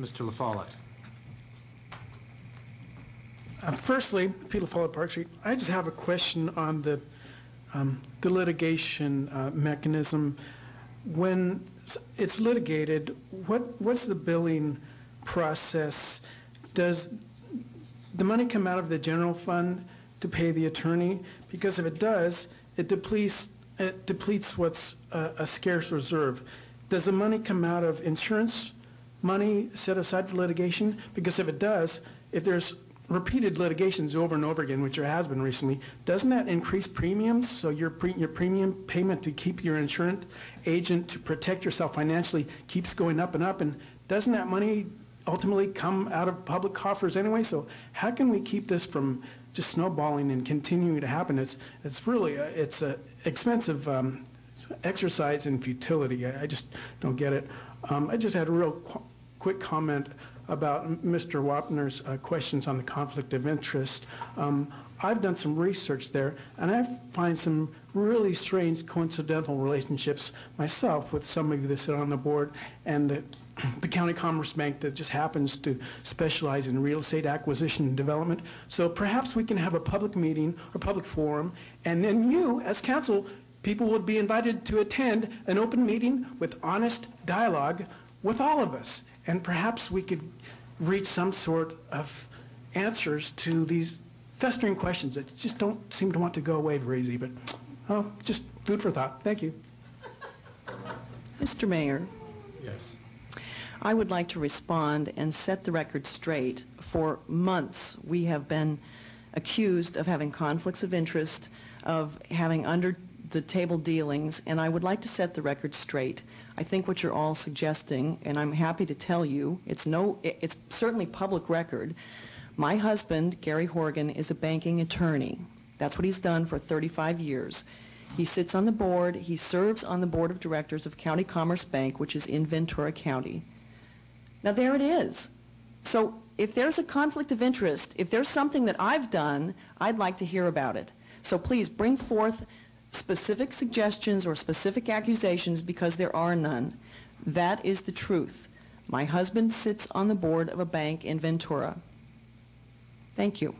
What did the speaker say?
Mr. LaFollette. Uh, Firstly, Peter Follow Park Street, I just have a question on the, um, the litigation uh, mechanism. When it's litigated, what, what's the billing process? Does the money come out of the general fund to pay the attorney? Because if it does, it depletes, it depletes what's a a scarce reserve. Does the money come out of insurance money set aside for litigation? Because if it does, if there's repeated litigations over and over again, which there has been recently, doesn't that increase premiums? So your pre, your premium payment to keep your insurance agent to protect yourself financially keeps going up and up, and doesn't that money ultimately come out of public coffers anyway? So how can we keep this from just snowballing and continuing to happen? It's it's really a, it's a expensive um, exercise in futility. I, I just don't get it. Um, I just had a real qu- quick comment about Mr. Wapner's uh, questions on the conflict of interest. Um, I've done some research there, and I find some really strange coincidental relationships myself with some of you that sit on the board and the, the County Commerce Bank that just happens to specialize in real estate acquisition and development. So perhaps we can have a public meeting or public forum, and then you, as council, people would be invited to attend an open meeting with honest dialogue with all of us. And perhaps we could reach some sort of answers to these festering questions that just don't seem to want to go away very easy. But, oh, just food for thought. Thank you. Mr. Mayor, Yes. I would like to respond and set the record straight. For months, we have been accused of having conflicts of interest, of having under-the-table dealings, and I would like to set the record straight. I think what you're all suggesting, and I'm happy to tell you, it's no, it- it's certainly public record. My husband, Gary Horgan, is a banking attorney. That's what he's done for 35 years. He sits on the board, he serves on the board of directors of County Commerce Bank, which is in Ventura County. Now there it is. So if there's a conflict of interest, if there's something that I've done, I'd like to hear about it. So please bring forth specific suggestions or specific accusations because there are none. That is the truth. My husband sits on the board of a bank in Ventura. Thank you.